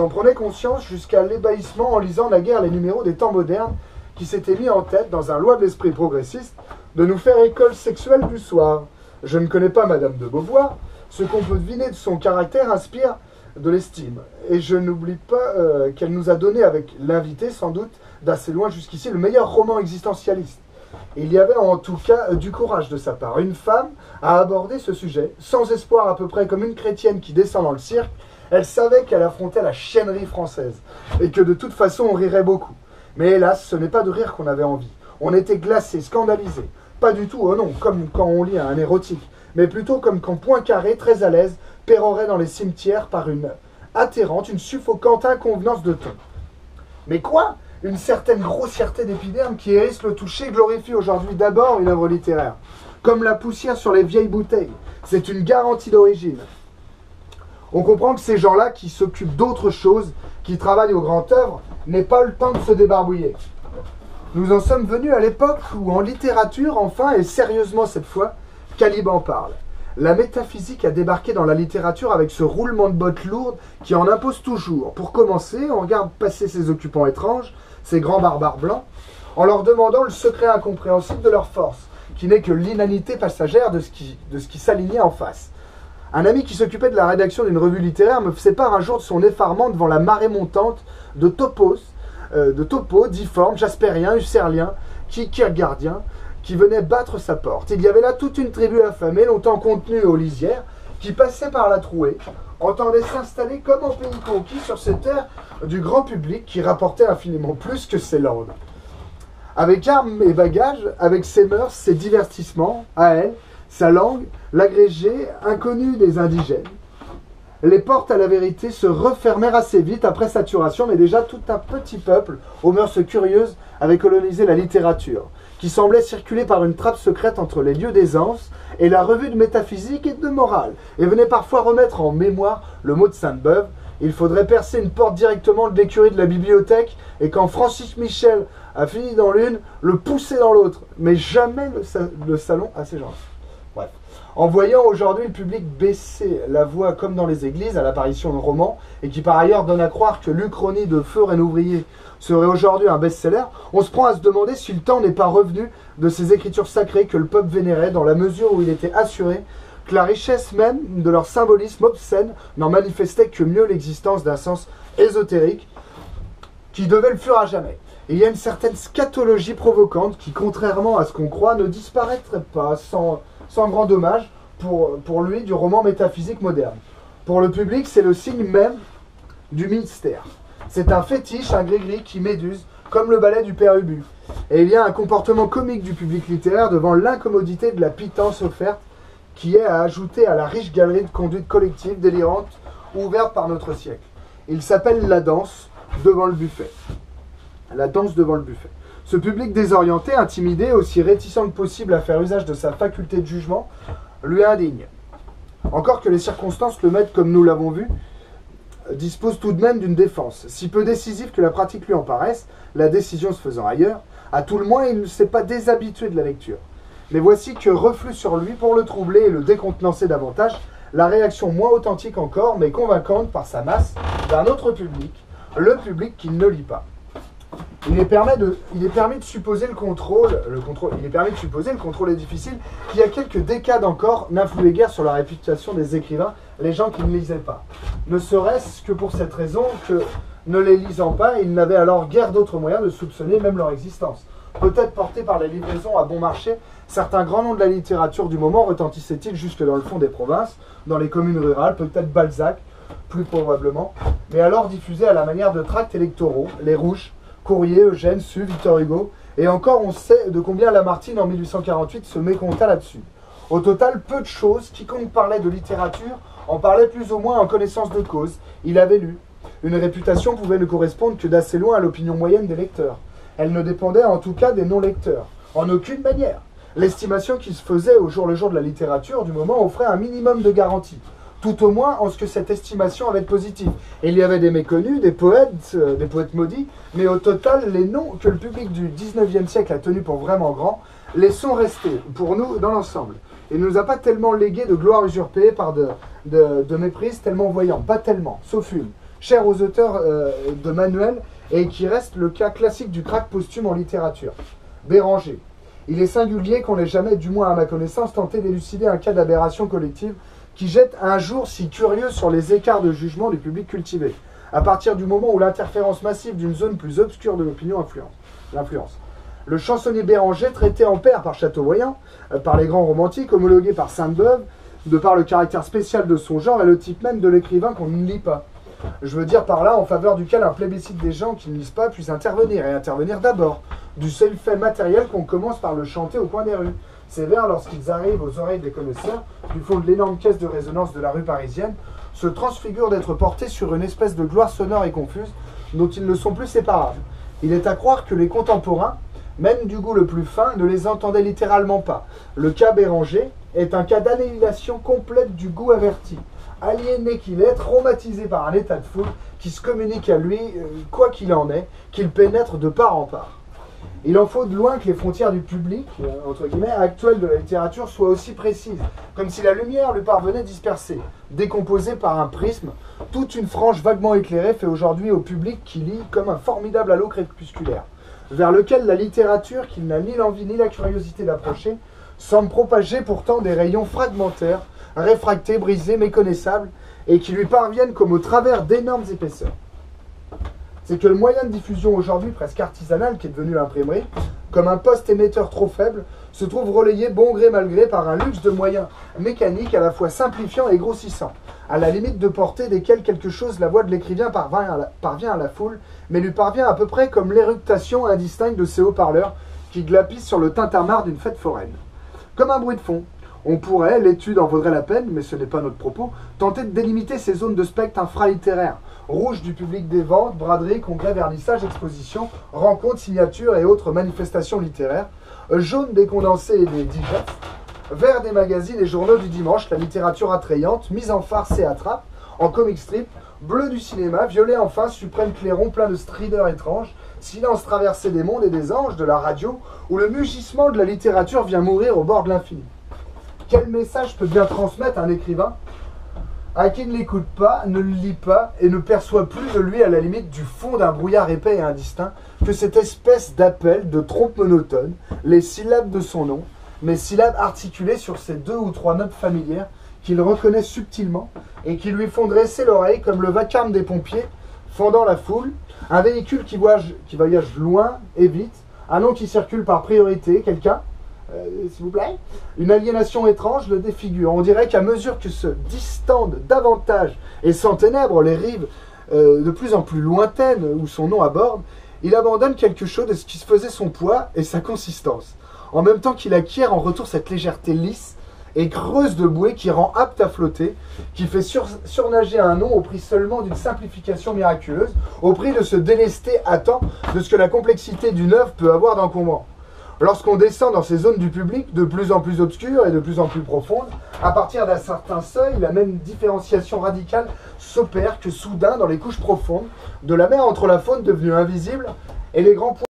J'en prenais conscience jusqu'à l'ébahissement en lisant naguère les numéros des temps modernes qui s'étaient mis en tête, dans un loi de l'esprit progressiste, de nous faire école sexuelle du soir. Je ne connais pas Madame de Beauvoir, ce qu'on peut deviner de son caractère inspire de l'estime. Et je n'oublie pas euh, qu'elle nous a donné avec l'invité, sans doute, d'assez loin jusqu'ici, le meilleur roman existentialiste. Il y avait en tout cas euh, du courage de sa part. Une femme a abordé ce sujet, sans espoir à peu près comme une chrétienne qui descend dans le cirque. Elle savait qu'elle affrontait la chiennerie française et que de toute façon on rirait beaucoup. Mais hélas, ce n'est pas de rire qu'on avait envie. On était glacé, scandalisé. Pas du tout, oh non, comme quand on lit un érotique, mais plutôt comme quand Poincaré, très à l'aise, pérorait dans les cimetières par une atterrante, une suffocante inconvenance de ton. Mais quoi? Une certaine grossièreté d'épiderme qui hérisse le toucher glorifie aujourd'hui d'abord une œuvre littéraire. Comme la poussière sur les vieilles bouteilles. C'est une garantie d'origine. On comprend que ces gens-là qui s'occupent d'autre chose, qui travaillent aux grandes œuvres, n'aient pas le temps de se débarbouiller. Nous en sommes venus à l'époque où, en littérature, enfin, et sérieusement cette fois, Caliban parle. La métaphysique a débarqué dans la littérature avec ce roulement de bottes lourdes qui en impose toujours. Pour commencer, on regarde passer ces occupants étranges, ces grands barbares blancs, en leur demandant le secret incompréhensible de leur force, qui n'est que l'inanité passagère de ce qui s'alignait en face. Un ami qui s'occupait de la rédaction d'une revue littéraire me part un jour de son effarement devant la marée montante de topos, euh, de topos difformes, jaspériens, husserliens, kiergardiens, qui venaient battre sa porte. Il y avait là toute une tribu affamée, longtemps contenue aux lisières, qui passait par la trouée, entendait s'installer comme en pays conquis sur cette terre du grand public qui rapportait infiniment plus que ses landes. Avec armes et bagages, avec ses mœurs, ses divertissements, à elle, sa langue, l'agrégé inconnu des indigènes. Les portes à la vérité se refermèrent assez vite après saturation, mais déjà tout un petit peuple, aux mœurs curieuses, avait colonisé la littérature, qui semblait circuler par une trappe secrète entre les lieux d'aisance et la revue de métaphysique et de morale, et venait parfois remettre en mémoire le mot de Sainte-Beuve. Il faudrait percer une porte directement de l'écurie de la bibliothèque, et quand Francis Michel a fini dans l'une, le pousser dans l'autre, mais jamais le, salon à ces gens. En voyant aujourd'hui le public baisser la voix comme dans les églises à l'apparition de romans, et qui par ailleurs donne à croire que l'Uchronie de Feu un ouvrier serait aujourd'hui un best-seller, on se prend à se demander si le temps n'est pas revenu de ces écritures sacrées que le peuple vénérait dans la mesure où il était assuré que la richesse même de leur symbolisme obscène n'en manifestait que mieux l'existence d'un sens ésotérique qui devait le fuir à jamais. Et il y a une certaine scatologie provocante qui, contrairement à ce qu'on croit, ne disparaîtrait pas sans sans grand dommage pour, pour lui du roman métaphysique moderne. Pour le public, c'est le signe même du mystère. C'est un fétiche, un gris-gris qui méduse, comme le ballet du père Ubu. Et il y a un comportement comique du public littéraire devant l'incommodité de la pitance offerte qui est à ajouter à la riche galerie de conduite collective délirante ouverte par notre siècle. Il s'appelle la danse devant le buffet. La danse devant le buffet. Ce public désorienté, intimidé, aussi réticent que possible à faire usage de sa faculté de jugement, lui indigne. Encore que les circonstances le mettent, comme nous l'avons vu, dispose tout de même d'une défense. Si peu décisive que la pratique lui en paraisse, la décision se faisant ailleurs, à tout le moins il ne s'est pas déshabitué de la lecture. Mais voici que reflue sur lui, pour le troubler et le décontenancer davantage, la réaction moins authentique encore, mais convaincante par sa masse, d'un autre public, le public qui ne lit pas. Il est, permis de, supposer le contrôle, le contrôle, il est permis de supposer, le a quelques décades encore n'influaient guère sur la réputation des écrivains, les gens qui ne lisaient pas. Ne serait-ce que pour cette raison que, ne les lisant pas, ils n'avaient alors guère d'autres moyens de soupçonner même leur existence. Peut-être portés par les livraisons à bon marché, certains grands noms de la littérature du moment retentissaient-ils jusque dans le fond des provinces, dans les communes rurales, peut-être Balzac, plus probablement, mais alors diffusés à la manière de tracts électoraux, les rouges, Courrier, Eugène, Su, Victor Hugo. Et encore, on sait de combien Lamartine en 1848 se méconta là-dessus. Au total, peu de choses. Quiconque parlait de littérature en parlait plus ou moins en connaissance de cause. Il avait lu. Une réputation pouvait ne correspondre que d'assez loin à l'opinion moyenne des lecteurs. Elle ne dépendait en tout cas des non-lecteurs. En aucune manière. L'estimation qui se faisait au jour le jour de la littérature du moment offrait un minimum de garantie tout au moins en ce que cette estimation avait de positif. Et il y avait des méconnus, des poètes, euh, des poètes maudits, mais au total, les noms que le public du 19e siècle a tenus pour vraiment grands, les sont restés, pour nous, dans l'ensemble. Il ne nous a pas tellement légué de gloire usurpée par de, de, tellement voyant, pas tellement, sauf une, cher aux auteurs euh, de manuels et qui reste le cas classique du crack posthume en littérature. Béranger. Il est singulier qu'on n'ait jamais, du moins à ma connaissance, tenté d'élucider un cas d'aberration collective qui jette un jour si curieux sur les écarts de jugement du public cultivé, à partir du moment où l'interférence massive d'une zone plus obscure de l'opinion influence. L'influence. Le chansonnier Béranger, traité en père par Chateaubriand, euh, par les grands romantiques, homologué par Sainte-Beuve, de par le caractère spécial de son genre et le type même de l'écrivain qu'on ne lit pas. Je veux dire par là en faveur duquel un plébiscite des gens qui ne lisent pas puisse intervenir, et intervenir d'abord, du seul fait matériel qu'on commence par le chanter au coin des rues. Vers, lorsqu'ils arrivent aux oreilles des connaisseurs, du fond de l'énorme caisse de résonance de la rue parisienne, se transfigurent d'être portés sur une espèce de gloire sonore et confuse dont ils ne sont plus séparables. Il est à croire que les contemporains, même du goût le plus fin, ne les entendaient littéralement pas. Le cas Béranger est un cas d'annihilation complète du goût averti. Aliéné qu'il est, traumatisé par un état de foule qui se communique à lui, euh, quoi qu'il en est, qu'il pénètre de part en part. Il en faut de loin que les frontières du public, euh, entre guillemets, actuel de la littérature soient aussi précises, comme si la lumière lui parvenait dispersée, décomposée par un prisme. Toute une frange vaguement éclairée fait aujourd'hui au public qui lit comme un formidable halo crépusculaire, vers lequel la littérature, qu'il n'a ni l'envie ni la curiosité d'approcher, semble propager pourtant des rayons fragmentaires, réfractés, brisés, méconnaissables, et qui lui parviennent comme au travers d'énormes épaisseurs. C'est que le moyen de diffusion aujourd'hui, presque artisanal, qui est devenu l'imprimerie, comme un poste émetteur trop faible, se trouve relayé bon gré mal gré par un luxe de moyens mécaniques à la fois simplifiants et grossissants, à la limite de portée desquels quelque chose la voix de l'écrivain parvient, à la- foule, mais lui parvient à peu près comme l'éructation indistincte de ces haut-parleurs qui glapissent sur le tintamarre d'une fête foraine. Comme un bruit de fond. On pourrait, l'étude en vaudrait la peine, mais ce n'est pas notre propos, tenter de délimiter ces zones de spectre infralittéraires. Rouge du public des ventes, braderies, congrès, vernissage, expositions, rencontres, signatures et autres manifestations littéraires. Jaune des condensés et des digestes. Vert des magazines et journaux du dimanche, la littérature attrayante, mise en farce et attrape, en comic strip. Bleu du cinéma, violet enfin, suprême clairon plein de strideurs étranges. Silence traversé des mondes et des anges, de la radio, où le mugissement de la littérature vient mourir au bord de l'infini. Quel message peut bien transmettre un écrivain? À qui ne l'écoute pas, ne le lit pas et ne perçoit plus de lui à la limite du fond d'un brouillard épais et indistinct que cette espèce d'appel de trompe monotone, les syllabes de son nom, mais syllabes articulées sur ces deux ou trois notes familières qu'il reconnaît subtilement et qui lui font dresser l'oreille comme le vacarme des pompiers fondant la foule, un véhicule qui voyage, qui voyage loin et vite, un nom qui circule par priorité, quelqu'un, euh, s'il vous plaît. Une aliénation étrange le défigure. On dirait qu'à mesure que se distendent davantage et s'enténèbrent les rives euh, de plus en plus lointaines où son nom aborde, il abandonne quelque chose de ce qui se faisait son poids et sa consistance. En même temps qu'il acquiert en retour cette légèreté lisse et creuse de bouée qui rend apte à flotter, qui fait sur- surnager un nom au prix seulement d'une simplification miraculeuse, au prix de se délester à temps de ce que la complexité d'une œuvre peut avoir d'encombrant. Lorsqu'on descend dans ces zones du public de plus en plus obscures et de plus en plus profondes, à partir d'un certain seuil, la même différenciation radicale s'opère que soudain dans les couches profondes de la mer entre la faune devenue invisible et les grands points